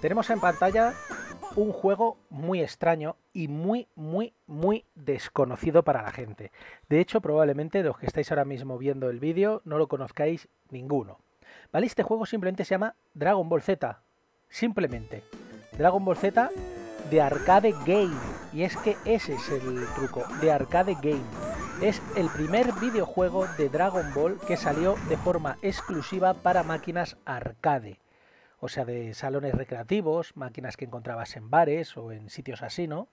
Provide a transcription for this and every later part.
tenemos en pantalla un juego muy extraño y muy, muy, muy desconocido para la gente. De hecho, probablemente los que estáis ahora mismo viendo el vídeo no lo conozcáis ninguno. ¿Vale? Este juego simplemente se llama Dragon Ball Z. Simplemente. Dragon Ball Z de Arcade Game. Y es que ese es el truco, de Arcade Game. Es el primer videojuego de Dragon Ball que salió de forma exclusiva para máquinas arcade o sea, de salones recreativos, máquinas que encontrabas en bares o en sitios así, ¿no?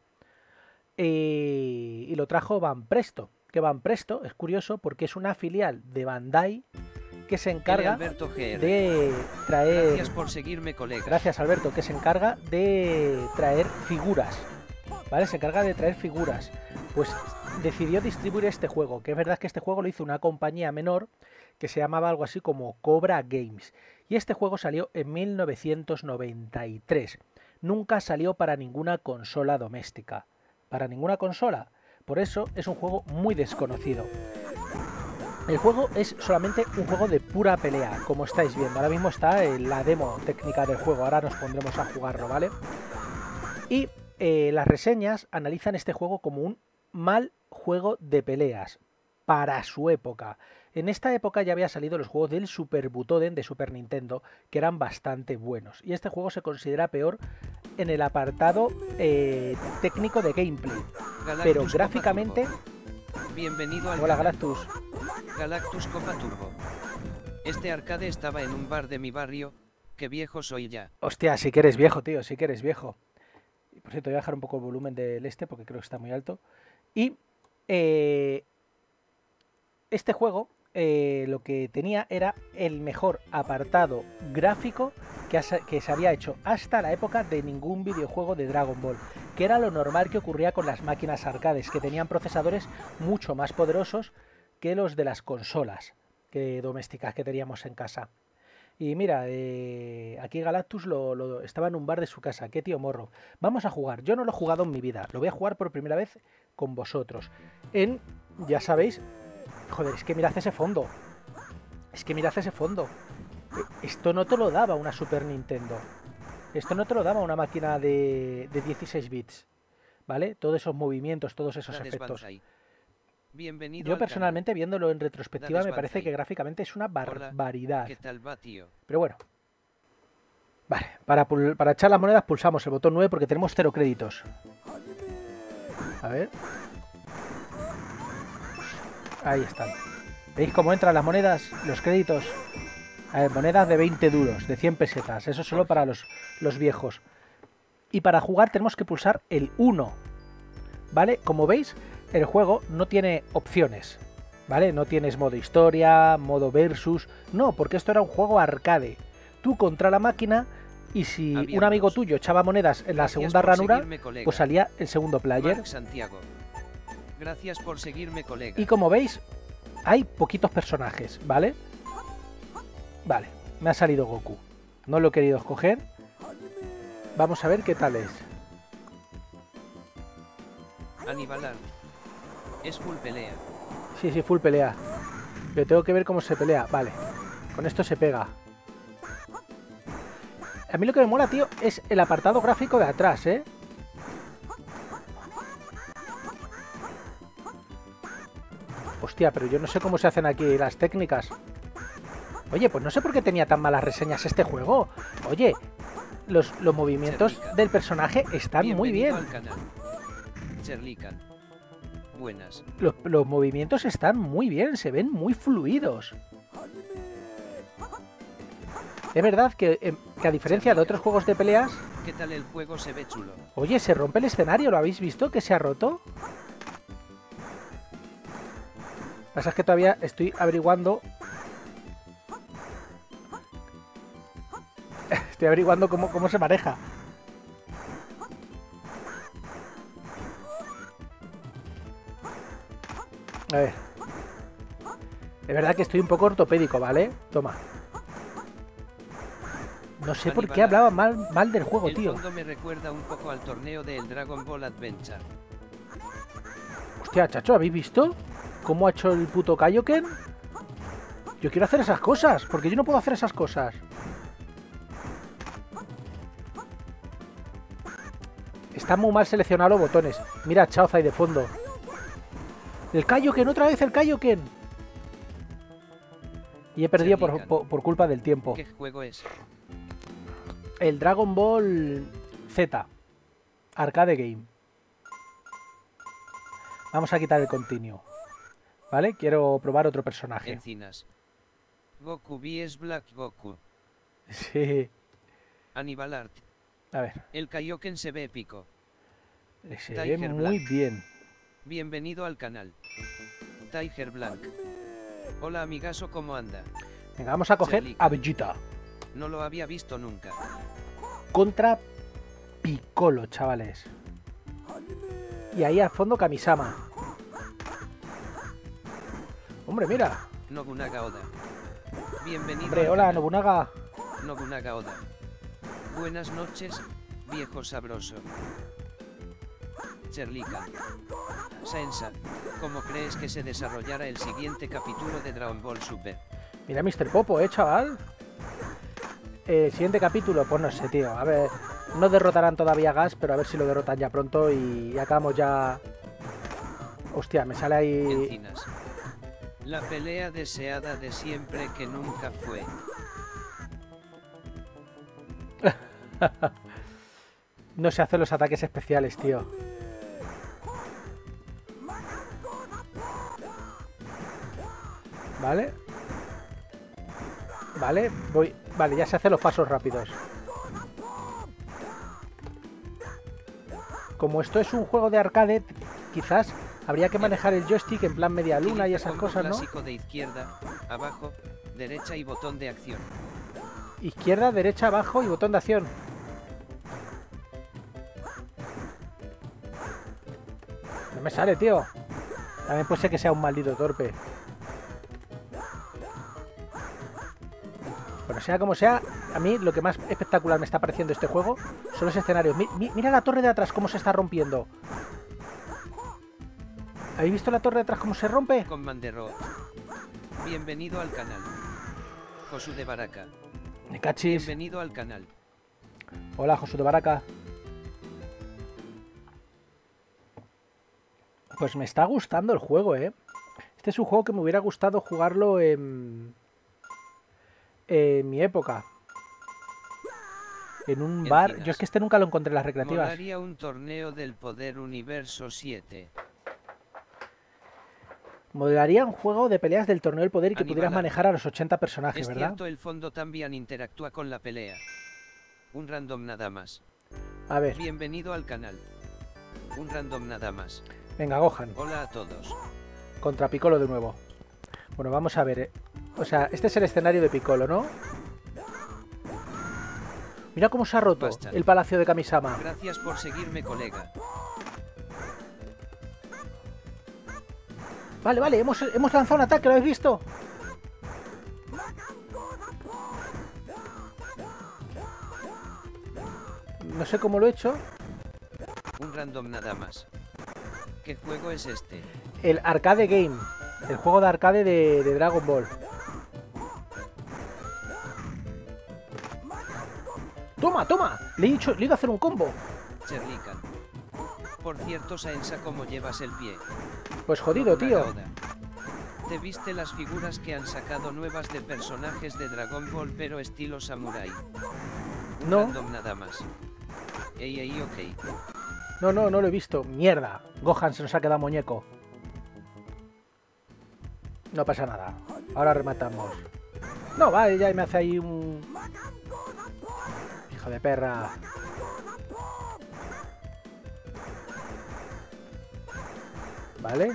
Eh, y lo trajo Van Presto, que Van Presto es curioso porque es una filial de Bandai que se encarga de traer... Gracias por seguirme, colega. Gracias, Alberto, que se encarga de traer figuras, ¿vale? Se encarga de traer figuras. Pues decidió distribuir este juego, que es verdad que este juego lo hizo una compañía menor que se llamaba algo así como Cobra Games. Y este juego salió en 1993. Nunca salió para ninguna consola doméstica. Para ninguna consola. Por eso es un juego muy desconocido. El juego es solamente un juego de pura pelea, como estáis viendo. Ahora mismo está en la demo técnica del juego. Ahora nos pondremos a jugarlo, ¿vale? Y eh, las reseñas analizan este juego como un mal juego de peleas para su época. En esta época ya había salido los juegos del Super Butoden de Super Nintendo, que eran bastante buenos. Y este juego se considera peor en el apartado eh, técnico de gameplay. pero gráficamente... Bienvenido al Hola Galactus. Galactus Copa Turbo. Este arcade estaba en un bar de mi barrio. Qué viejo soy ya. Hostia, sí que eres viejo, tío, sí que eres viejo. Por cierto, voy a bajar un poco el volumen del este porque creo que está muy alto. Y eh, este juego eh, lo que tenía era el mejor apartado gráfico que, se había hecho hasta la época de ningún videojuego de Dragon Ball, que era lo normal que ocurría con las máquinas arcades, que tenían procesadores mucho más poderosos que los de las consolas que domésticas que teníamos en casa. Y mira, eh, aquí Galactus lo, estaba en un bar de su casa. Qué tío morro. Vamos a jugar. Yo no lo he jugado en mi vida. Lo voy a jugar por primera vez con vosotros. En, ya sabéis, Joder, es que mirad ese fondo. Es que mirad ese fondo. E, esto no te lo daba una Super Nintendo. Esto no te lo daba una máquina de, 16 bits. ¿Vale? Todos esos movimientos, todos esos efectos. Yo personalmente, viéndolo en retrospectiva, me parece que gráficamente es una barbaridad. Pero bueno. Vale, para, para echar las monedas pulsamos el botón 9 porque tenemos cero créditos. A ver. Ahí están. ¿Veis cómo entran las monedas, los créditos? A ver, monedas de 20 duros, de 100 pesetas. Eso solo para los, los viejos. Y para jugar tenemos que pulsar el 1. ¿Vale? Como veis, el juego no tiene opciones. ¿Vale? No tienes modo historia, modo versus. No, porque esto era un juego arcade. Tú contra la máquina y si un amigo tuyo echaba monedas en la segunda ranura, pues salía el segundo player. Gracias por seguirme, colega. Y como veis, hay poquitos personajes, ¿vale? Vale, me ha salido Goku. No lo he querido escoger. Vamos a ver qué tal es. Anibalar. Es full pelea. Sí, sí, full pelea. Pero tengo que ver cómo se pelea. Vale. Con esto se pega. A mí lo que me mola, tío, es el apartado gráfico de atrás, ¿eh? Hostia, pero yo no sé cómo se hacen aquí las técnicas. Oye, pues no sé por qué tenía tan malas reseñas este juego. Oye, los, movimientos del personaje están muy bien. Buenas. Los, los, movimientos están muy bien, se ven muy fluidos. Es verdad que, em, que a diferencia de otros juegos de peleas... ¿Qué tal el juego se ve chulo? Oye, se rompe el escenario, ¿lo habéis visto? Que se ha roto. pasa es que todavía estoy averiguando... estoy averiguando cómo, cómo se maneja. A ver. Es verdad que estoy un poco ortopédico, ¿vale? Toma. No sé por qué hablaba mal, mal del juego, tío. El me recuerda un poco al torneo del Dragon Ball Adventure. Hostia, chacho, ¿habéis visto? ¿Cómo ha hecho el puto Kaioken? Yo quiero hacer esas cosas, porque yo no puedo hacer esas cosas. están muy mal seleccionados los botones. Mira, Chaoza ahí de fondo. El Kaioken, otra vez el Kaioken. Y he perdido por, por- por culpa del tiempo. ¿Qué juego es? El Dragon Ball Z. Arcade Game. Vamos a quitar el continuo. ¿Vale? Quiero probar otro personaje. Encinas. Goku vs Black Goku. Sí. Aníbal Art. A ver. El Kaioken se ve épico. Se Tiger ve muy bien. Bienvenido al canal. Tiger Blanc. Hola amigaso, ¿cómo anda? Venga, vamos a coger a Vegeta. No lo había visto nunca. Contra Piccolo, chavales. Y ahí al fondo Kamisama. Hombre, mira. Nobunaga Oda. Bienvenido Hombre, hola. Nobunaga. Nobunaga Oda. Buenas noches, viejo sabroso. Cherlican. Sensa, ¿cómo crees que se desarrollará el siguiente capítulo de Dragon Ball Super? Mira Mr. Popo, eh, chaval. Eh, siguiente capítulo, pues no sé, tío. A ver, no derrotarán todavía a Gas, pero a ver si lo derrotan ya pronto y acabamos ya. Hostia, me sale ahí. Encinas. La pelea deseada de siempre que nunca fue. No se hacen los ataques especiales, tío. Vale. Vale, voy. Vale, ya se hacen los pasos rápidos. Como esto es un juego de arcade, quizás habría que manejar el joystick en plan media luna y esas cosas, ¿no? clásico de izquierda, abajo, derecha y botón de acción. Izquierda, derecha, abajo y botón de acción. No me sale, tío. También puede ser que sea un maldito torpe. Bueno, sea como sea, a mí lo que más espectacular me está pareciendo este juego son los escenarios. Mi- mi- mira la torre de atrás cómo se está rompiendo. ¿Habéis visto la torre de atrás cómo se rompe? Commander. Bienvenido al canal. Josu de Baraka. Me cachis. Bienvenido al canal. Hola, Josu de Baraka. Pues me está gustando el juego, ¿eh? Este es un juego que me hubiera gustado jugarlo en, en mi época. En un bar. Yo es que este nunca lo encontré en las recreativas. Molaría un torneo del Poder Universo 7. Modelaría un juego de peleas del torneo del poder y que Aníbal pudieras manejar a los 80 personajes, Es ¿verdad? cierto, el fondo también interactúa con la pelea. Un random nada más. A ver, Bienvenido al canal. Un random nada más. venga, Gohan. Hola a todos. Contra Piccolo de nuevo. Bueno, vamos a ver. O sea, este es el escenario de Piccolo, ¿no? Mira cómo se ha roto el palacio de Kamisama. Gracias por seguirme, colega. Vale, vale, hemos, hemos lanzado un ataque, ¿lo habéis visto? No sé cómo lo he hecho. Un random nada más. ¿Qué juego es este? El Arcade Game. El juego de arcade de, de Dragon Ball. ¡Toma, toma! Le he, dicho, le he ido a hacer un combo. Cherlican. Por cierto, Saensa, ¿cómo llevas el pie? Pues jodido, tío. ¿Te viste las figuras que han sacado nuevas de personajes de Dragon Ball pero estilo samurai? No. random nada más. Ey, ey, ok. No, no, no lo he visto. Mierda. Gohan se nos ha quedado muñeco. No pasa nada. Ahora rematamos. No, vale, ya me hace ahí un... De perra. Vale.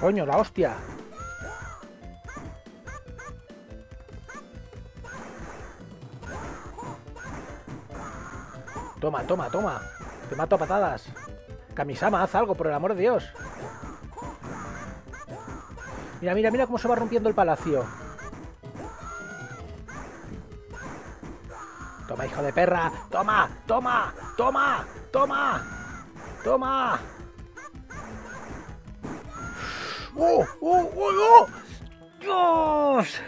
Coño, la hostia. Toma, toma, toma. Te mato a patadas. Kamisama, haz algo, por el amor de Dios. Mira, mira, mira cómo se va rompiendo el palacio. Toma, hijo de perra. Toma, toma, toma, toma, toma. ¡Oh, oh, oh, oh! ¡Dios!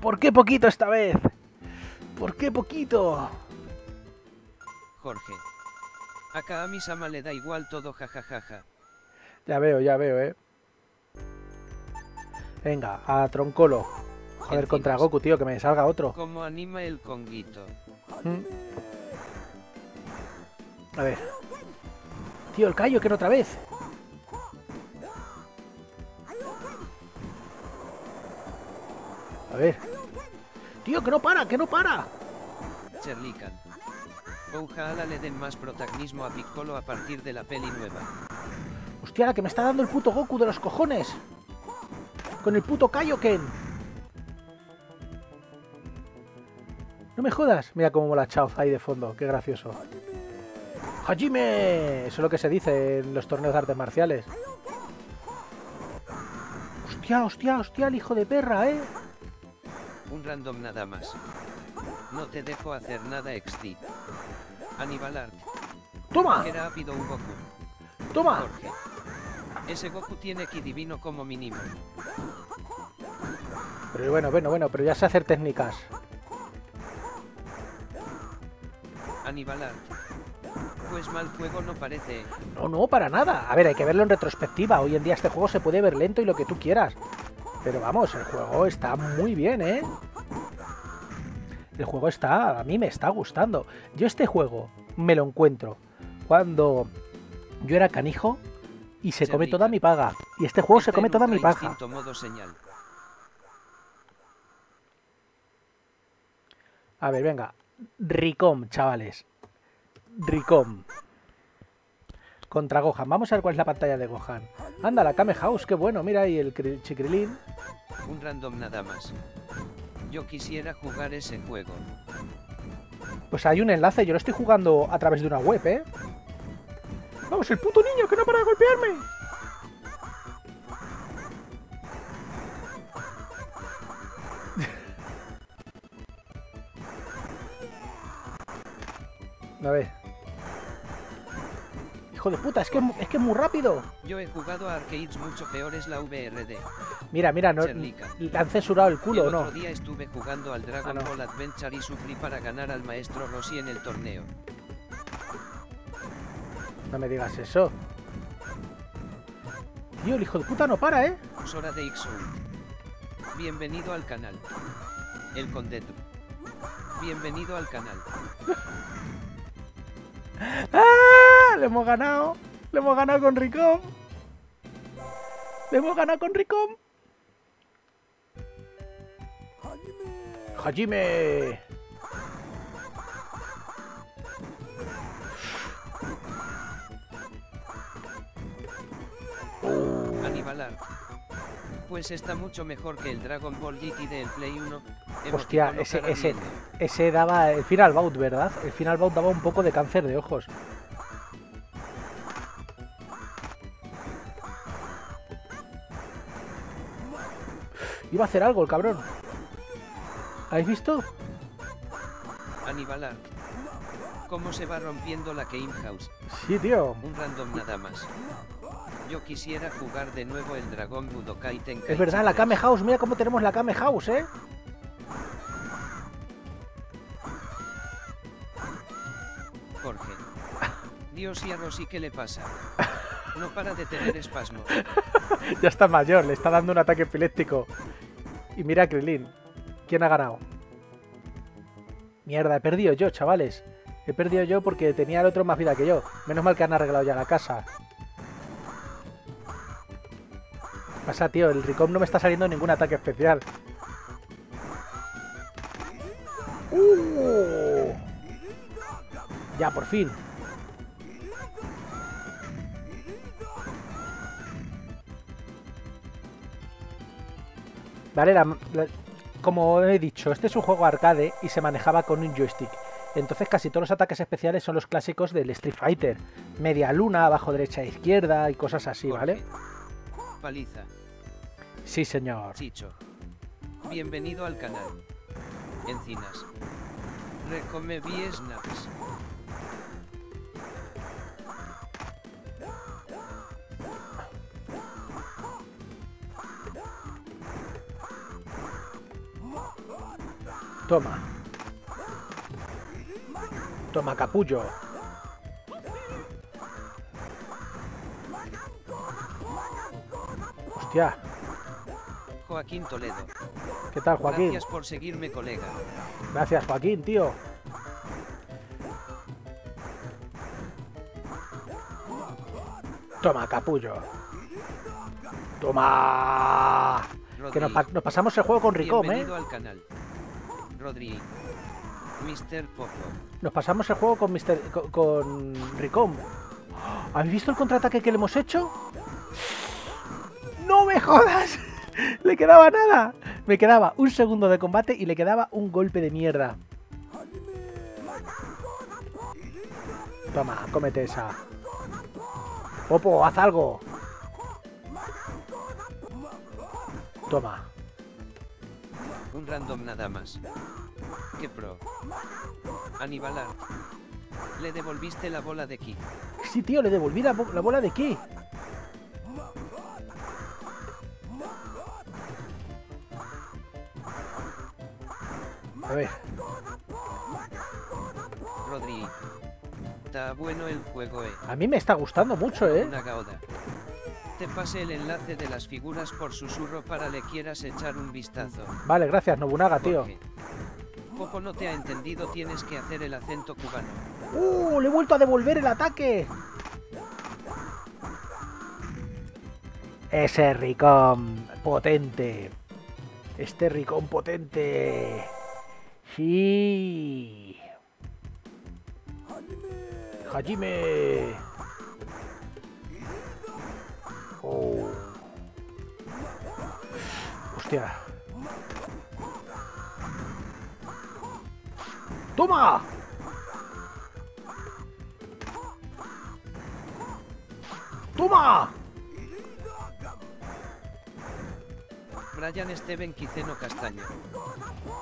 ¿Por qué poquito esta vez? ¿Por qué poquito? Jorge. Acá a mi Sama le da igual todo jajajaja. Ya veo, ya veo, eh. Venga, a Troncolo. Joder, contra Encinas. Goku, tío, que me salga otro. Como anima el conguito. Mm. A ver. Tío, el callo, que era otra vez. A ver. Tío, que no para, que no para. Cherlican. Ojalá le den más protagonismo a Piccolo a partir de la peli nueva. Hostia, la que me está dando el puto Goku de los cojones. Con el puto Kaioken. No me jodas. Mira cómo mola Chao ahí de fondo. Qué gracioso. ¡Hajime! Eso es lo que se dice en los torneos de artes marciales. Hostia, hostia, hostia, el hijo de perra, ¿eh? Un random nada más. No te dejo hacer nada XD. Aníbal Art. ¡Toma! Un Goku. ¡Toma! Jorge. Ese Goku tiene ki divino como mínimo. Pero bueno, bueno, bueno, pero ya sé hacer técnicas. Aníbal Art. Pues mal juego no parece. No, no, para nada. A ver, hay que verlo en retrospectiva. Hoy en día este juego se puede ver lento y lo que tú quieras. Pero vamos, el juego está muy bien, ¿eh? El juego está, a mí me está gustando. Yo este juego me lo encuentro cuando yo era canijo y se Se come rica. toda mi paga. Y este juego se Está come toda mi paga. instinto modo señal. A ver, venga. Ricom, chavales. Ricom. Contra Gohan. Vamos a ver cuál es la pantalla de Gohan. Anda, la Kame House, qué bueno. Mira ahí el cri- Chikrilin. Un random nada más. Yo quisiera jugar ese juego. Pues hay un enlace, yo lo estoy jugando a través de una web, ¿eh? Vamos, el puto niño que no para de golpearme. A ver. Hijo de puta, es que, es que es muy rápido. Yo he jugado a arcades mucho peores la VRD. Mira, mira, no, le han censurado el culo, el ¿o ¿no? otro día estuve jugando al Dragon Ah, no. Ball Adventure y sufrí para ganar al maestro Rossi en el torneo. No me digas eso. Tío, el hijo de puta no para, ¿eh? Sora de. Bienvenido al canal. El Condetu. Bienvenido al canal. ¡Ah! Le hemos ganado. Le hemos ganado con Ricom. Le hemos ganado con Ricom. Hajime. Pues está mucho mejor que el Dragon Ball GT del Play 1. Hostia, ese, ese, ese daba el final bout, ¿verdad? El final bout daba un poco de cáncer de ojos. Iba a hacer algo el cabrón. ¿Habéis visto? Aníbal Art. ¿Cómo se va rompiendo la Game House? Sí, tío. Un random nada más. Yo quisiera jugar de nuevo el Dragon Budokai Tenkaichi Es verdad, la 3. Kame House. Mira cómo tenemos la Kame House, ¿eh? Jorge. Dios y a Rosy, ¿qué le pasa? No para de tener espasmos. Ya está mayor, le está dando un ataque epiléptico. Y mira a Krilin. ¿Quién ha ganado? Mierda, he perdido yo, chavales. He perdido yo porque tenía el otro más vida que yo. Menos mal que han arreglado ya la casa. Pasa, tío, el Ricom no me está saliendo ningún ataque especial. ¡Uh! Ya, por fin. Vale, la- la- como he dicho, este es un juego arcade y se manejaba con un joystick. Entonces casi todos los ataques especiales son los clásicos del Street Fighter. Media luna, abajo derecha e izquierda y cosas así, ¿vale? Paliza. Sí, señor. Chicho. Bienvenido al canal. Encinas. Recome snaps. Toma. Toma, capullo. Hostia. Joaquín Toledo. ¿Qué tal, Joaquín? Gracias por seguirme, colega. Gracias, Joaquín, tío. Toma, capullo. Toma. Que nos, Rodri, pa- nos pasamos el juego con Ricom, ¿eh? al canal. Popo. Nos pasamos el juego con Mr. con, con Ricom. ¿Habéis visto el contraataque que le hemos hecho? ¡No me jodas! Le quedaba nada. Me quedaba un segundo de combate y le quedaba un golpe de mierda. Toma, cómete esa. Popo, haz algo. Toma. Un random nada más. Qué pro. Aníbal Art. Le devolviste la bola de ki. Sí, tío, le devolví la, bo- la bola de aquí. A ver, Rodri. Está bueno el juego, eh. a mí me está gustando mucho, ¿eh? Una. Te pasé el enlace de las figuras por susurro para le quieras echar un vistazo. Vale, gracias, Nobunaga, tío. Jorge. Popo no te ha entendido, tienes que hacer el acento cubano. ¡Uh! Le he vuelto a devolver el ataque. Ese Ricón potente. Este Ricón potente. Sí. Hajime. Oh. Hostia. ¡Toma! ¡Toma! Brian Steven Quiceno Castaño.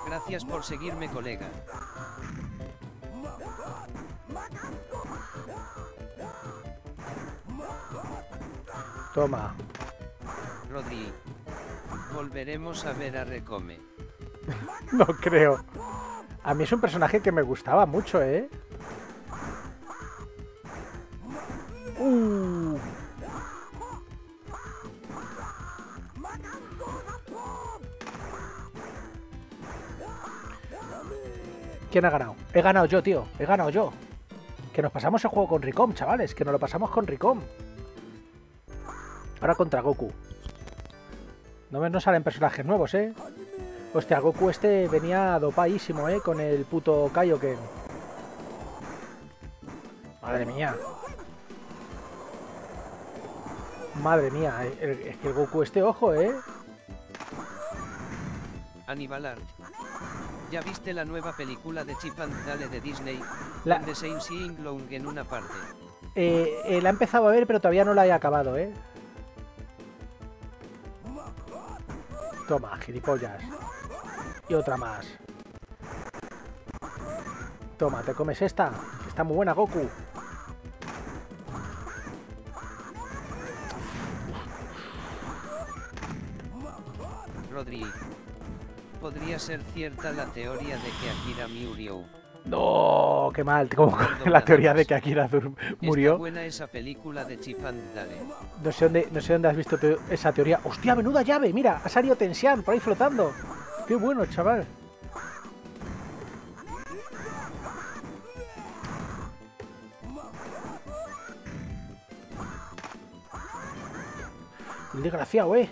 Gracias por seguirme, colega. Toma. Rodri. Volveremos a ver a Recome. No creo. A mí es un personaje que me gustaba mucho, ¿eh? ¿Quién ha ganado? He ganado yo, tío. He ganado yo. Que nos pasamos el juego con Ricom, chavales. Que nos lo pasamos con Ricom. Ahora contra Goku. No me salen personajes nuevos, ¿eh? Hostia, Goku este venía dopadísimo, ¿eh? Con el puto Kaioken. Madre mía. Madre mía, eh, es que el Goku este, ojo, ¿eh? Aníbal Art. ¿Ya viste la nueva película de Chip and Dale de Disney? La, se Seeing Long en una parte. eh, eh, la he empezado a ver, pero todavía no la he acabado, ¿eh? Toma, gilipollas. Y otra más. Toma, ¿te comes esta? Está muy buena, Goku. Podría ser cierta la teoría de que Akira murió. No, qué mal. Como la teoría de que Akira Dur- Está murió. buena esa película de. No sé dónde, no sé dónde has visto tú esa teoría. ¡Hostia, menuda llave! Mira, ha salido Tensian por ahí flotando. ¡Qué bueno, chaval! El desgraciado, ¿eh?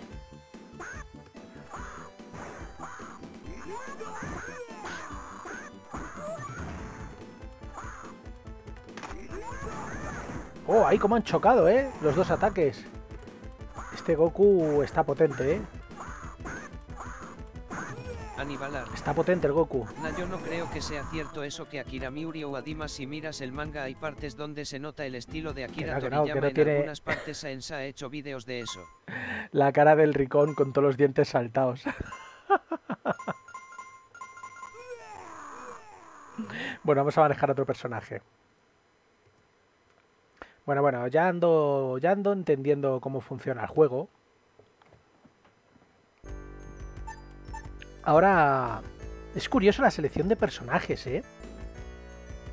Oh, ahí como han chocado, ¿eh? Los dos ataques. Este Goku está potente, ¿eh? Aníbal Art. Está potente el Goku. Nah, yo no creo que sea cierto eso que Akira murió Adima si miras el manga hay partes donde se nota el estilo de Akira no, que no, Toriyama que no en tiene- algunas partes Saensa ha hecho vídeos de eso. La cara del Ricón con todos los dientes saltados. bueno, vamos a manejar otro personaje. Bueno, bueno, ya ando, ya ando entendiendo cómo funciona el juego. Ahora Es curioso la selección de personajes, ¿eh?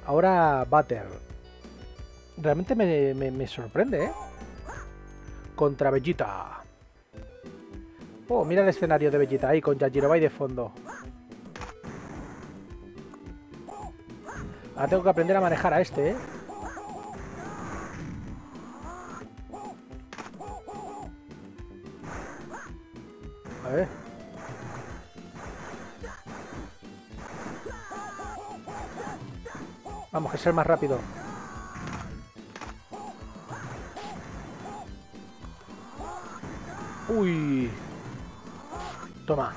Ahora Butter. Realmente me, sorprende, ¿eh? Contra Vegeta. Oh, mira el escenario de Vegeta ahí con Yajirobai de fondo. Ahora tengo que aprender a manejar a este, ¿eh? A ver. Vamos, que ser más rápido. Uy. Toma.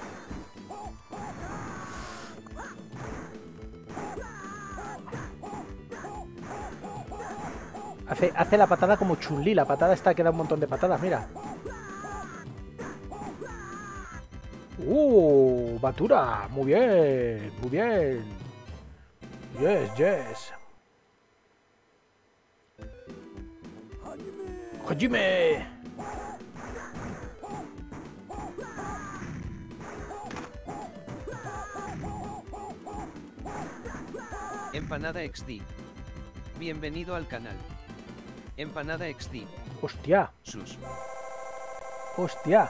Hace, hace la patada como chunli, la patada esta que da un montón de patadas, mira. ¡Uh! Batura, muy bien, muy bien. Yes, yes. Hajime. Empanada XD. Bienvenido al canal. Empanada XD. Hostia, Sus. hostia.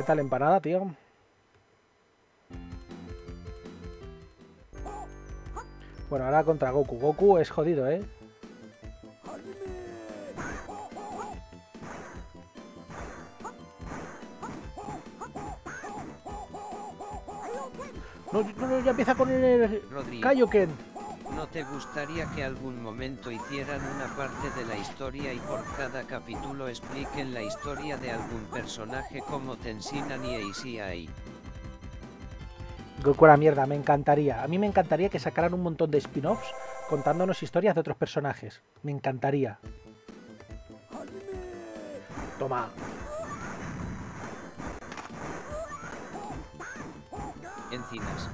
¿Qué tal empanada, tío? Bueno, ahora contra Goku. Goku es jodido, ¿eh? No, no, no, ya empieza con el Rodri. Kaioken. ¿No te gustaría que algún momento hicieran una parte de la historia y por cada capítulo expliquen la historia de algún personaje como Tensinan y ACI? Goku a la mierda, me encantaría. A mí me encantaría que sacaran un montón de spin-offs contándonos historias de otros personajes. Me encantaría. Toma. Encinas.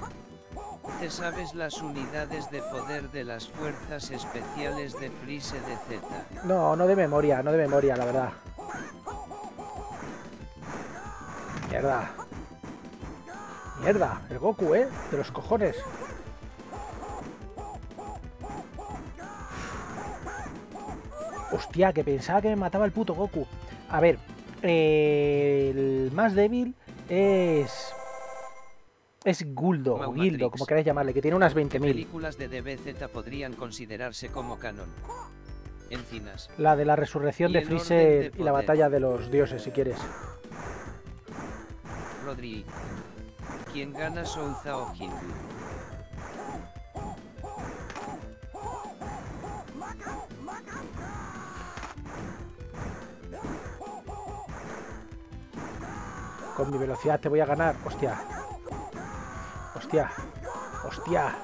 ¿Te sabes las unidades de poder de las fuerzas especiales de Freeze de Z? No, no de memoria, no de memoria, la verdad. Mierda. Mierda, el Goku, ¿eh? De los cojones. Hostia, que pensaba que me mataba el puto Goku. A ver, eh, el más débil es... Es Guldo, o. Gildo, como queráis llamarle, que tiene unas 20.000. Películas de DBZ podrían considerarse como canon. Encinas. La de la resurrección Y de Freezer de y la batalla de los dioses, si quieres. Rodri. ¿Quién gana Souza o? Con mi velocidad te voy a ganar. Hostia. Hostia. Hostia.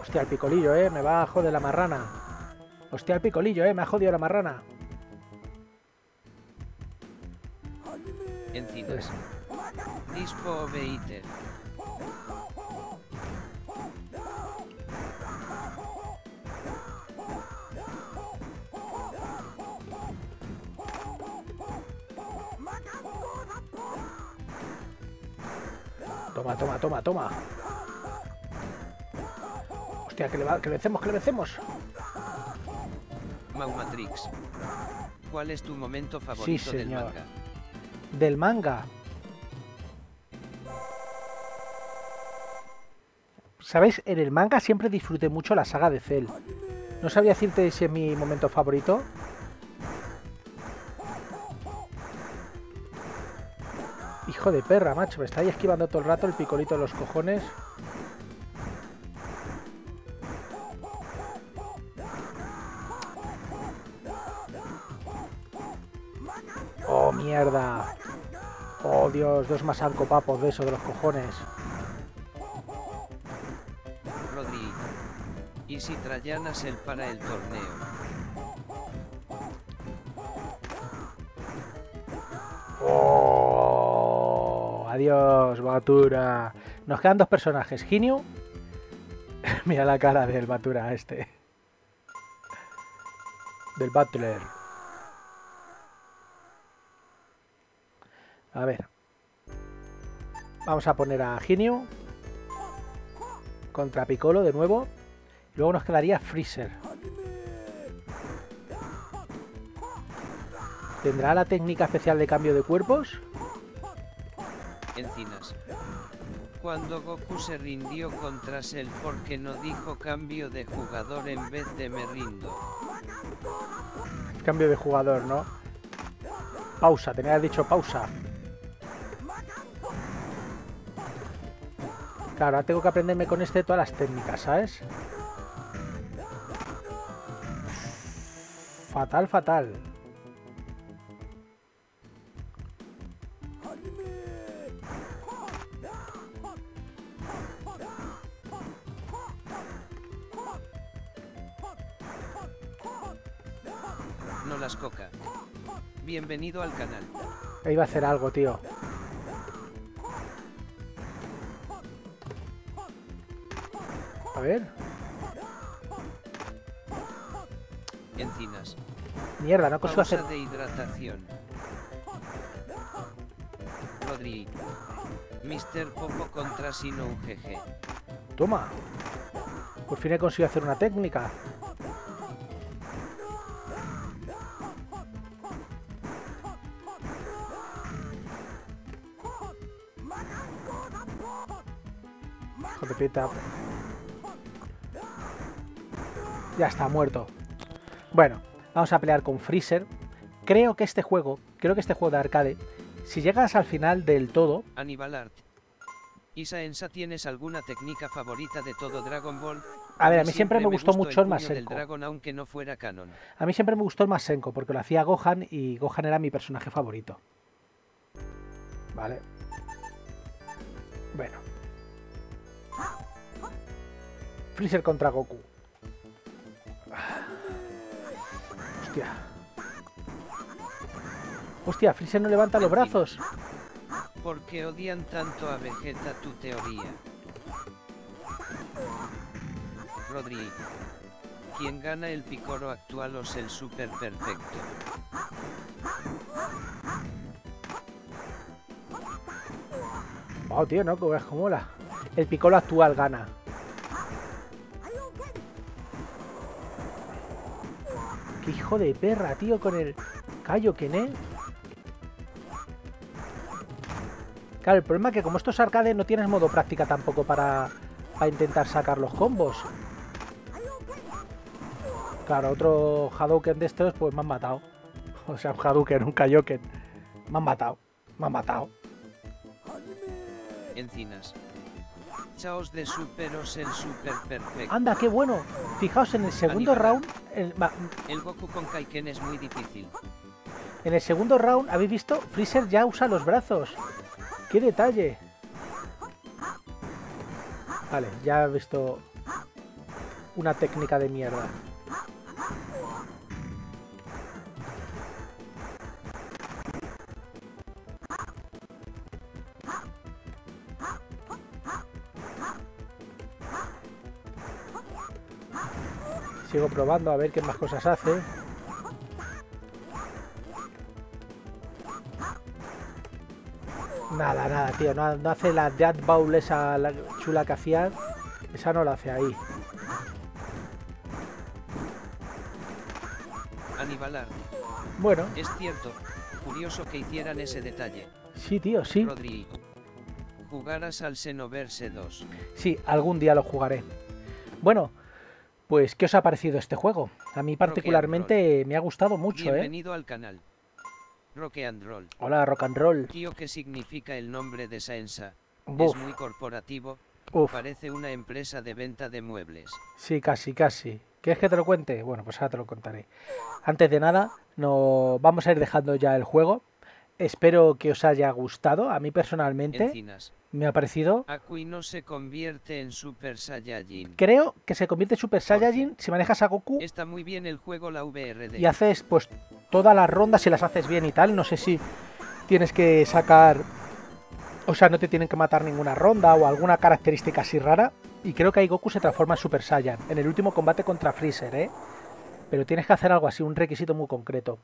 Hostia, el picolillo, eh. Me va a joder la marrana. Hostia, el picolillo, eh. Me ha jodido la marrana. Encinas. Dispo o Hostia, que vencemos, que le vencemos. Maumatrix. ¿Cuál es tu momento favorito del señor. manga? Del manga. ¿Sabéis? En el manga siempre disfruté mucho la saga de Cell. No sabía decirte si es mi momento favorito. Hijo de perra, macho. Me está ahí esquivando todo el rato el picolito de los cojones. Mierda. Oh, Dios, dos más papos de eso, de los cojones. Rodri. ¿Y si Trayanas el para el torneo? Oh, adiós, Batura. Nos quedan dos personajes. Ginyu. Mira la cara del Batura este. Del Butler. A ver. Vamos a poner a Ginyu. Contra Piccolo de nuevo. Luego nos quedaría Freezer. ¿Tendrá la técnica especial de cambio de cuerpos? Encinas. Cuando Goku se rindió contra Cell porque no dijo cambio de jugador en vez de me rindo. Cambio de jugador, ¿no? Pausa, tenía dicho pausa. Claro, ahora tengo que aprenderme con este todas las técnicas, ¿sabes? Fatal, fatal. No las coca. Bienvenido al canal. Iba a hacer algo, tío. A ver. Encinas. Mierda, no consigo Pausa hacer... de hidratación. Rodri. Mr. Popo contra Sino UGG. Toma. Por fin he conseguido hacer una técnica. Hijo de pita. Ya está, muerto. Bueno, vamos a pelear con Freezer. Creo que este juego, creo que este juego de arcade, si llegas al final del todo, Aníbal Art. Isa Ensa, ¿tienes alguna técnica favorita de todo Dragon Ball? A ver, a mí siempre me gustó mucho el del Masenko. dragón aunque no fuera canon. A mí siempre me gustó el Masenko porque lo hacía Gohan y Gohan era mi personaje favorito. Vale. Bueno. Freezer contra Goku. Hostia. Hostia, Freezer no levanta los brazos. ¿Por qué odian tanto a Vegeta tu teoría? Rodri. ¿Quién gana el Picoro actual o el Super Perfecto? Wow, tío, no, veas cómo mola. El Piccolo actual gana. De perra, tío, con el Kaioken, ¿eh? Claro, el problema es que como esto es arcade no tienes modo práctica tampoco para, para intentar sacar los combos. Claro, otro Hadouken de estos, pues me han matado. O sea, un Hadouken, un Kaioken. Me han matado. Me han matado. Encinas. De superos el Super Perfecto. Anda, qué bueno. Fijaos en el segundo round. el- El Goku con Kaiken es muy difícil. en el segundo round, ¿habéis visto? Freezer ya usa los brazos. ¡Qué detalle! Vale, ya he visto una técnica de mierda. Probando a ver qué más cosas hace. Nada, nada, tío. No, no hace la Dead Bowl esa la chula que hacía. Esa no la hace ahí. Aníbal Art. Bueno, Es cierto. Curioso que hicieran ese detalle. sí, tío, sí. Rodri. Jugarás al Xenoverse 2. Sí, algún día lo jugaré. Bueno, pues, ¿qué os ha parecido este juego? A mí particularmente me ha gustado mucho, ¿eh? Bienvenido al canal. Rock and Roll. Hola, rock and roll. Tío, ¿qué significa el nombre de Saensa? Buf, Es muy corporativo, uf, parece una empresa de venta de muebles. sí, casi, casi. ¿Quieres que te lo cuente? Bueno, pues ahora te lo contaré. Antes de nada, no vamos a ir dejando ya el juego. Espero que os haya gustado. A mí personalmente Encinas. me ha parecido. Aquino se convierte en Super Saiyajin. Creo que se convierte en Super Saiyajin si manejas a Goku Está muy bien el juego la VRD. y haces pues todas las rondas si las haces bien y tal. No sé si tienes que sacar, o sea, no te tienen que matar ninguna ronda o alguna característica así rara. Y creo que ahí Goku se transforma en Super Saiyan en el último combate contra Freezer, ¿eh? Pero tienes que hacer algo así, un requisito muy concreto.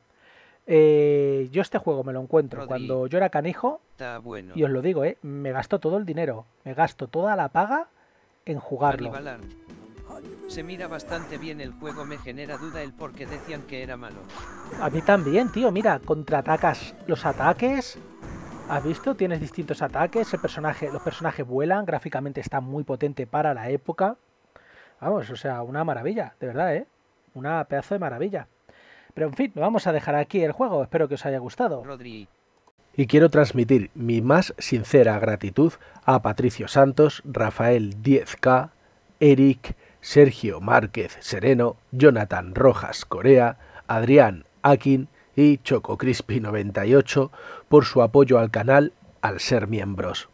Eh, yo este juego me lo encuentro Rodri. cuando yo era canijo Está bueno. y os lo digo, ¿eh? me gasto todo el dinero, me gasto toda la paga en jugarlo. Se mira bastante bien el juego, me genera duda el por qué decían que era malo. A mí también, tío, mira, contraatacas los ataques. ¿Has visto? Tienes distintos ataques, el personaje, los personajes vuelan, gráficamente está muy potente para la época. Vamos, o sea, una maravilla, de verdad, ¿eh? Una pedazo de maravilla. Pero en fin, vamos a dejar aquí el juego, espero que os haya gustado. Rodri. y quiero transmitir mi más sincera gratitud a Patricio Santos, Rafael 10K, Eric, Sergio Márquez Sereno, Jonathan Rojas Corea, Adrián Akin y Choco Crispy 98 por su apoyo al canal al ser miembros.